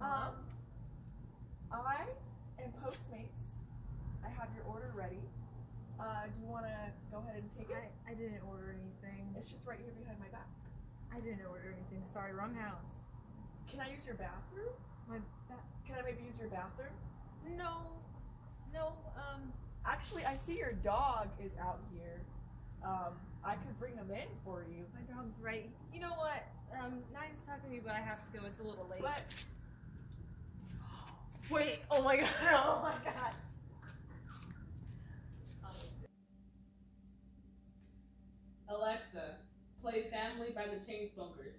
Um, I am Postmates. I have your order ready. Uh, do you want to go ahead and take it? I, I didn't order anything. It's just right here behind my back. I didn't order anything. Sorry, wrong house. Can I use your bathroom? My ba- Can I maybe use your bathroom? no, no. Um, Actually, I see your dog is out here. Um, I could bring him in for you. my dog's right. You know what? Um, nice talking to you, but I have to go. It's a little late. But Wait. Oh my god. Oh my god. Alexa, play Family by the Chainsmokers.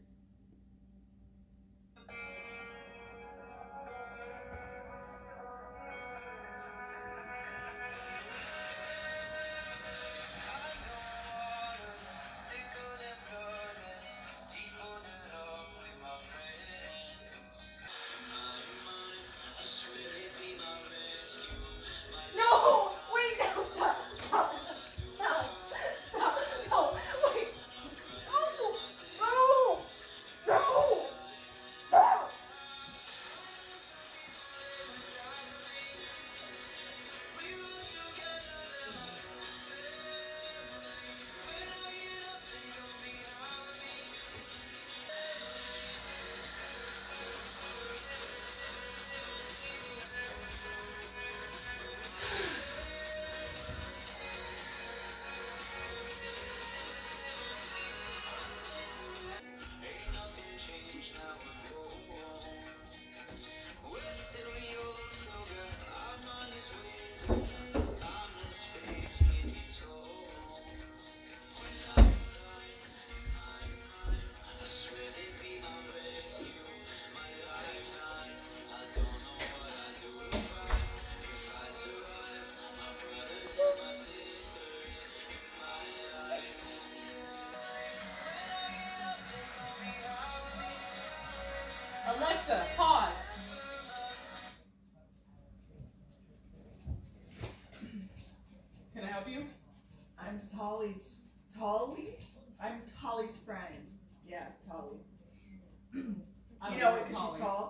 Alexa, pause. Can I help you? I'm Tolly's Tolly. I'm Tolly's friend. Yeah, Tolly. You know it because she's tall.